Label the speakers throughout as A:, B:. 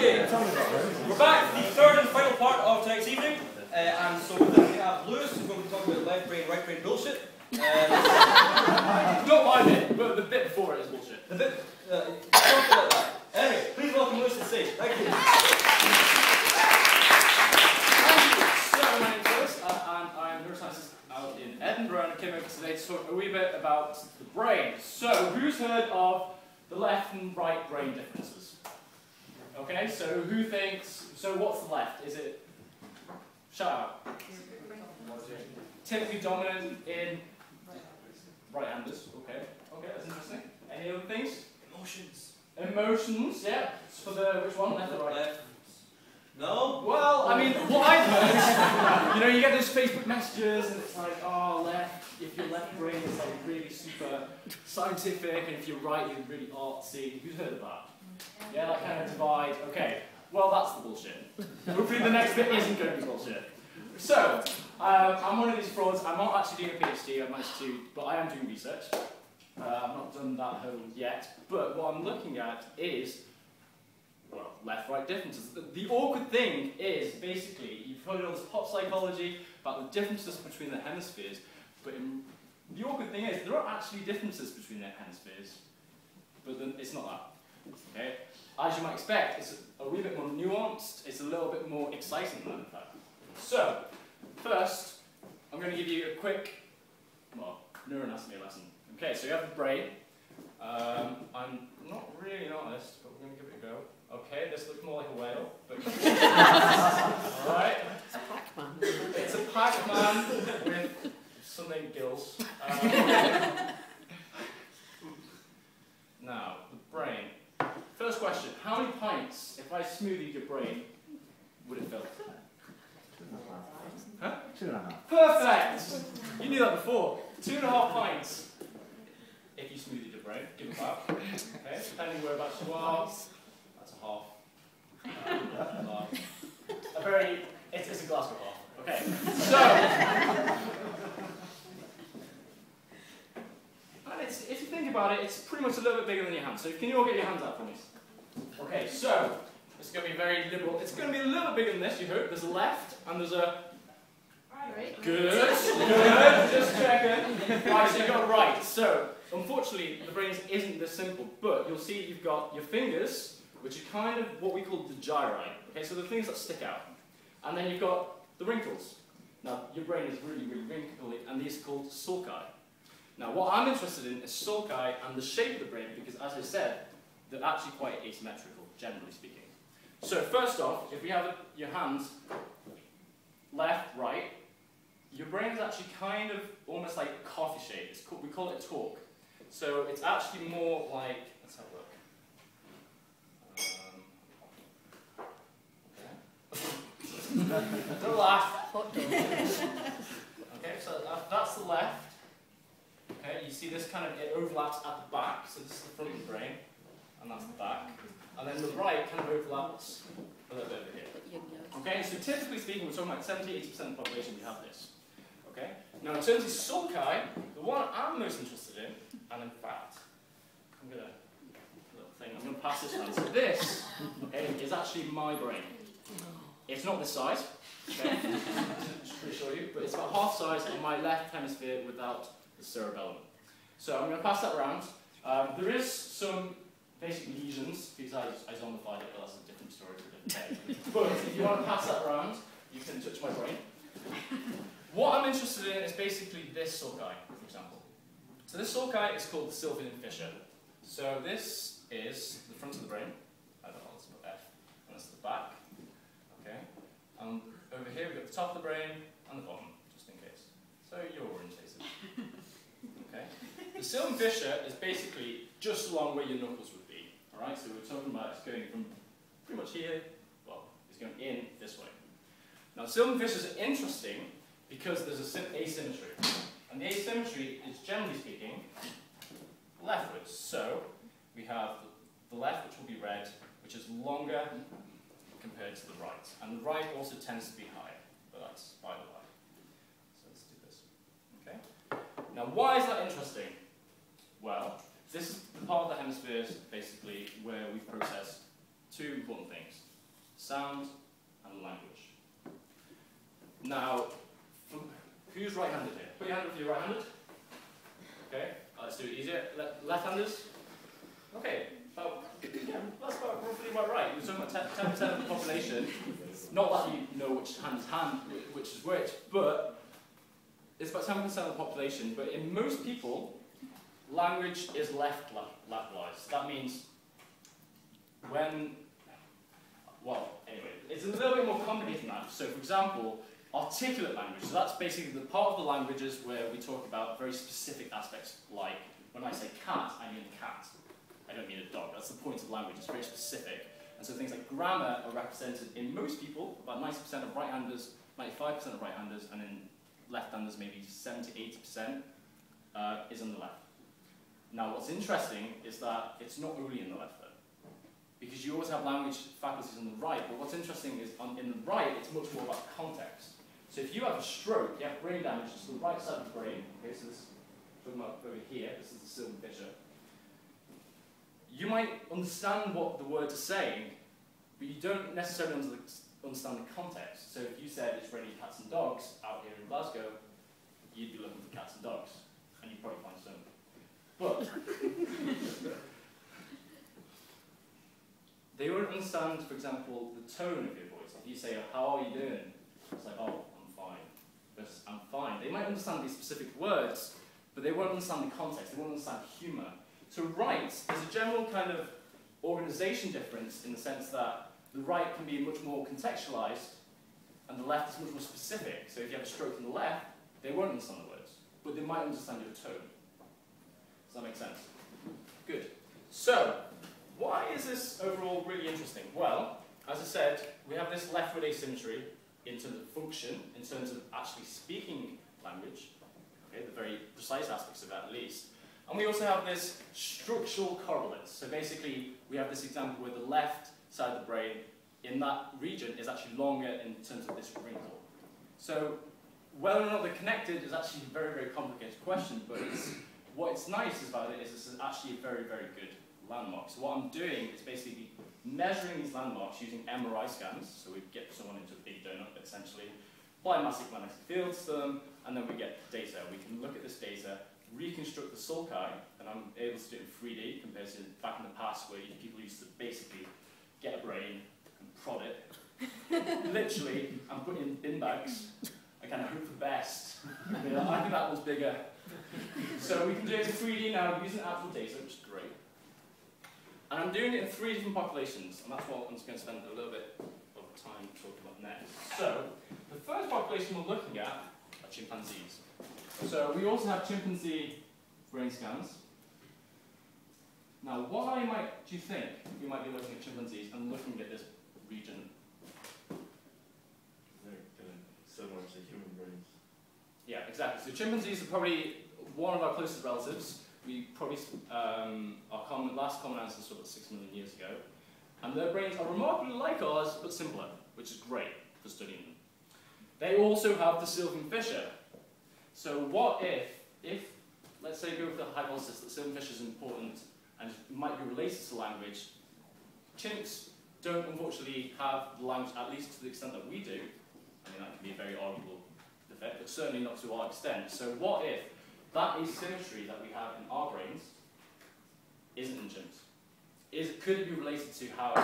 A: Okay, we're back for the third and final part of tonight's evening. Uh, and so we have Lewis, who's going to be talking about left brain, right brain bullshit. Uh,
B: Not my bit, but the bit before it is bullshit.
A: the bit, uh, something like that. Anyway, please welcome Lewis to the stage. Thank you.
B: So, my name's Lewis, uh, and I'm a neuroscientist out in Edinburgh, and I came over today to talk a wee bit about the brain. So, who's heard of the left and right brain differences? Okay, so who thinks, so what's left? Is it, shout out. Typically dominant in right-handers, okay, okay, that's interesting. Any other things?
A: Emotions.
B: Emotions, yeah. For the, which one, left or right?
A: Left. No?
B: Well, I mean, what I've heard, you know, you get those Facebook messages and it's like, oh, left, if your left brain is like really super scientific and if you're right, you're really artsy. Who's heard of that? Yeah, that kind of divide. Okay, well, that's the bullshit. Hopefully the next bit isn't going to be bullshit. So, um, I'm one of these frauds. I'm not actually doing a PhD, I managed to, but I am doing research. Uh, I've not done that whole yet, but what I'm looking at is well, left-right differences. The, the awkward thing is, basically, you've heard all this pop psychology about the differences between the hemispheres, but in, the awkward thing is, there are actually differences between their hemispheres, but then it's not that. Okay? As you might expect, it's a, wee bit more nuanced, it's a little bit more exciting than that. So, first, I'm going to give you a quick, well, neuroanatomy lesson. Okay, so you have the brain. Um, I'm not really an artist, but we're going to give it a go. Okay, this looks more like a whale, but alright.
C: It's a Pac-Man.
B: It's a Pac-Man with something gills. Um, now, the brain. First question, how many pints, if I smoothied your brain, would it fill? Huh?
D: Two and a half.
B: Perfect! You knew that before. Two and a half pints. If you smoothied your brain, give it that. Okay, depending whereabouts you are. That's a half. Half. A very, it's, it's a glass of half. Okay, so. And it's, if you think about it, it's pretty much a little bit bigger than your hand. So can you all get your hands out for me? Okay, so it's going to be very liberal. It's going to be a little bit bigger than this, you hope. There's a left and there's a
C: Right.
B: Good, good, just checking. Right, so you've got right. So, unfortunately, the brain isn't this simple, but you'll see you've got your fingers, which are kind of what we call the gyri. Okay, so the things that stick out. And then you've got the wrinkles. Now, your brain is really, really wrinkly, and these are called sulci. Now, what I'm interested in is sulci and the shape of the brain, because as I said, they're actually quite asymmetrical, generally speaking. So, first off, if we have your hands left, right, your brain is actually kind of almost like coffee shape. It's called, we call it torque. So it's actually more like, let's have a look. Um, okay. Don't laugh. Okay, so that, that's the left. Okay, you see this kind of, it overlaps at the back, so this is the front of the brain, and that's the back. And then the right kind of overlaps a little bit over here.
C: But yin yang.
B: Okay, so typically speaking, we're talking about 70 80% of the population we have this. Okay? Now, in terms of sulci, the one I'm most interested in, and in fact, I'm going to, little thing, I'm going to pass this around. So this is actually my brain. It's not this size, okay? Just to reassure you, but it's about half size on my left hemisphere without the cerebellum. So I'm going to pass that around. Um, there is some basic lesions, because I, I zombified it, but that's a different story for a different day. But if you want to pass that around, you can touch my brain. What I'm interested in is basically this sulci, for example. So this sulci is called the Sylvian fissure. So this is the front of the brain. I don't know, let's put F. And that's the back. Okay. And over here we've got the top of the brain and the bottom, just in case. So you're orientated. Okay. The Sylvian fissure is basically just along where your knuckles would be. Alright, so we're talking about it's going from pretty much here, well, it's going in this way. Now, Sylvian fissures are interesting because there's a sym- asymmetry. And the asymmetry is, generally speaking, leftwards. So, we have the left, which will be red, which is longer compared to the right. And the right also tends to be higher, but that's by the way. So let's do this. Okay? Now, why is that interesting? Well, this is the part of the hemispheres, basically, where we process two important things. sound and language. Now, who's right-handed here? Put your hand up if you're right-handed. Okay, uh, let's do it easier. Le left-handers? Okay, about, yeah, that's about roughly about right. We're talking about 10 percent of the population. Not that you know which hand is hand, which is which, but it's about 10% of the population. But in most people, language is left lateralized. That means when, well, anyway, it's a little bit more complicated than that. So, for example, articulate language. So that's basically the part of the languages where we talk about very specific aspects, like when I say cat, I mean cat. I don't mean a dog. That's the point of language. It's very specific. And so things like grammar are represented in most people, about 90% of right-handers, 95% of right-handers, and in left-handers maybe 70, 80% uh, is on the left. Now what's interesting is that it's not only in the left though. Because you always have language faculties on the right, but what's interesting is on, in the right, it's much more about context. So if you have a stroke, you have brain damage to the right side of the brain, okay, so this, talking about over here, this is the Sylvian fissure, you might understand what the words are saying, but you don't necessarily understand the context. So if you said it's raining cats and dogs out here in Glasgow, you'd be looking for cats and dogs, and you'd probably find some. But they won't understand, for example, the tone of your voice. If you say, "How are you doing?" It's like, "Oh, I'm fine." Versus, "I'm fine." They might understand these specific words, but they won't understand the context. They won't understand humour. So right, there's a general kind of organization difference in the sense that the right can be much more contextualized and the left is much more specific. So if you have a stroke in the left, they won't understand the words, but they might understand your tone. Does that make sense? Good. So, why is this overall really interesting? Well, as I said, we have this leftward asymmetry in terms of function, in terms of actually speaking language, okay, the very precise aspects of that at least. And we also have this structural correlates. So basically, we have this example where the left side of the brain in that region is actually longer in terms of this wrinkle. So whether or not they're connected is actually a very, very complicated question, but it's, what's nice about it is it's actually a very, very good landmark. So what I'm doing is basically measuring these landmarks using MRI scans. So we get someone into a big donut, essentially, apply massive magnetic fields to them, and then we get data. We can look at this data, reconstruct the sulci, and I'm able to do it in 3D compared to back in the past where people used to basically get a brain and prod it. Literally, I'm putting in bin bags. I kind of hope for the best. I think that was bigger. So we can do it in 3D now using actual data, which is great. And I'm doing it in three different populations, and that's what I'm just going to spend a little bit of time talking about next. So, the first population we're looking at are chimpanzees. So we also have chimpanzee brain scans. Now, why might do you think we might be looking at chimpanzees and looking at this region?
D: They're similar to human brains.
B: Yeah, exactly. So chimpanzees are probably one of our closest relatives. We probably um, our common, last common ancestor was six million years ago, and their brains are remarkably like ours but simpler, which is great for studying them. They also have the Sylvian fissure. So what if, if let's say go with the hypothesis that Sylvian fissure is important and might be related to language, chimps don't unfortunately have the language, at least to the extent that we do. I mean, that can be a very arguable defect, but certainly not to our extent. So what if that asymmetry that we have in our brains isn't in chimps? Is, could it be related to how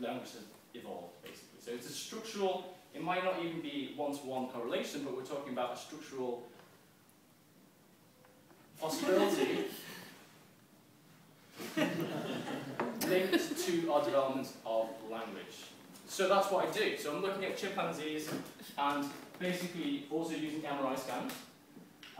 B: language has evolved, basically? So it's a structural, it might not even be one-to-one correlation, but we're talking about a structural possibility linked to our development of language. So that's what I do. So I'm looking at chimpanzees and basically also using MRI scans.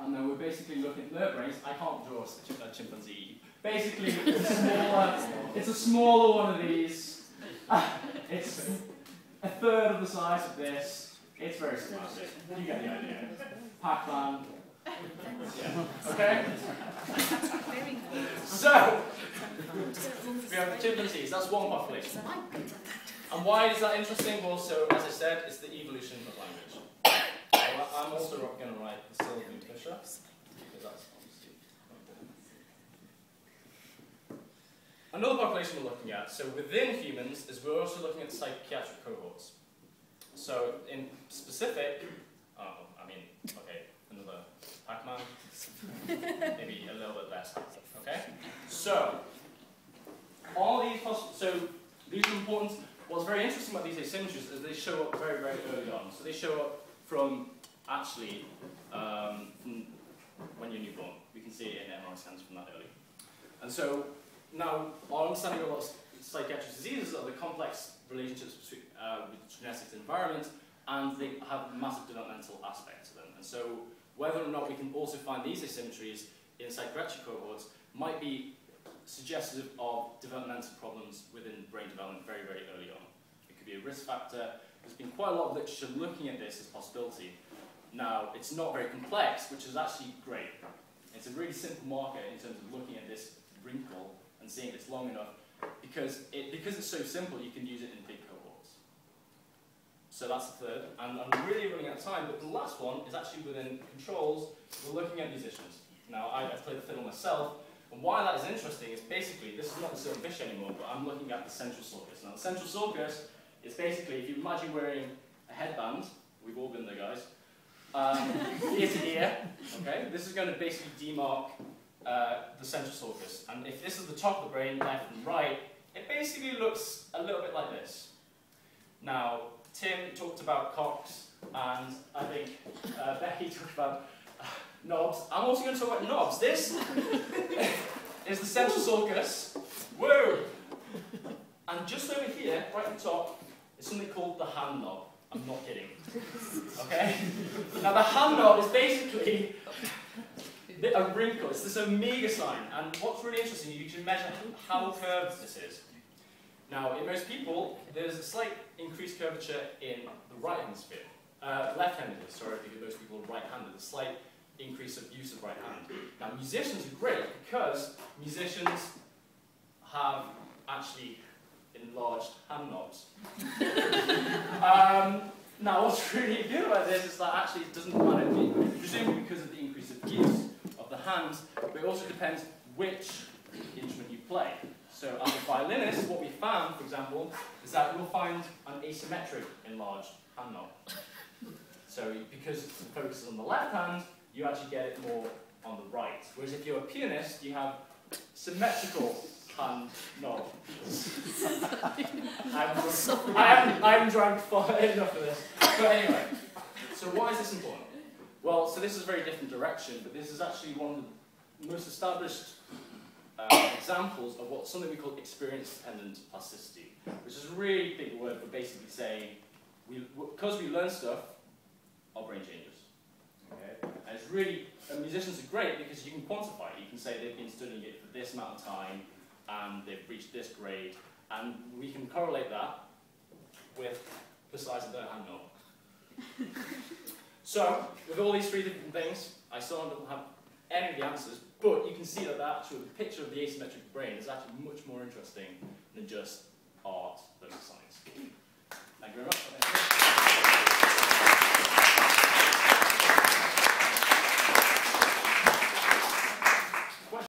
B: And then we're basically looking at their brains. I can't draw a, chim- a chimpanzee. Basically, it's a smaller, it's a smaller one of these. it's a third of the size of this. It's very schematic. You get the idea. Pac-Man. Yeah. Okay? So, we have chimpanzees. That's one population. And why is that interesting? Well, so as I said, it's the evolution of language. So I- I'm also going to write the Sylvian fissure, because that's obviously Another population we're looking at, so within humans, is we're also looking at psychiatric cohorts. So in specific, oh, I mean, okay, another Pac-Man, maybe a little bit less. Okay. So all these so these are important. What's very interesting about these asymmetries is they show up very very early on. So they show up from actually um, from when you're newborn. We can see it in MRI scans from that early. And so now our understanding of psychiatric diseases are the complex relationships between, uh, genetics and environment, and they have massive developmental aspects to them. And so whether or not we can also find these asymmetries in psychiatric cohorts might be suggestive of developmental problems within brain development very, very early on. It could be a risk factor. There's been quite a lot of literature looking at this as a possibility. Now, it's not very complex, which is actually great. It's a really simple marker in terms of looking at this wrinkle and seeing it's long enough because, it, because it's so simple, you can use it in big cohorts. So that's the third, and I'm really running out of time, but the last one is actually within controls. We're looking at musicians. Now, I, I've played the fiddle myself, and why that is interesting is basically, this is not the Sylvian fissure anymore, but I'm looking at the central sulcus. Now, the central sulcus is basically, if you imagine wearing a headband, we've all been there, guys, um, ear to ear, okay? This is going to basically demark uh, the central sulcus. And if this is the top of the brain, left and right, it basically looks a little bit like this. Now, Tim talked about cocks, and I think uh, Becky talked about uh, knobs. I'm also going to talk about knobs. This is the central sulcus. Whoa! And just over here, right at the top, is something called the hand knob. I'm not kidding. Okay? Now the hand knob is basically a wrinkle. It's this omega sign. And what's really interesting, you can measure how curved this is. Now, in most people, there's a slight increased curvature in the right hemisphere. Uh, left-handed, sorry, because most people are right-handed. A slight increase of use of right hand. Now, musicians are great because musicians have actually enlarged hand knobs. um, now, what's really good about this is that actually it doesn't matter, presumably because of the increase of use hands, but it also depends which instrument you play. So as a violinist, what we found, for example, is that you'll find an asymmetric enlarged hand knob. So because it focuses on the left hand, you actually get it more on the right. Whereas if you're a pianist, you have symmetrical hand knob. I'm, I haven't, I haven't drank far enough of this. But anyway, so why is this important? Well, so this is a very different direction, but this is actually one of the most established uh, examples of what something we call experience-dependent plasticity, which is a really big word for basically saying, we, because we learn stuff, our brain changes. Okay? And it's really, and musicians are great because you can quantify it. You can say they've been studying it for this amount of time, and they've reached this grade, and we can correlate that with the size of their hand. So, with all these three different things, I still don't have any of the answers, but you can see that the actual picture of the asymmetric brain is actually much more interesting than just art versus science. Thank you very much.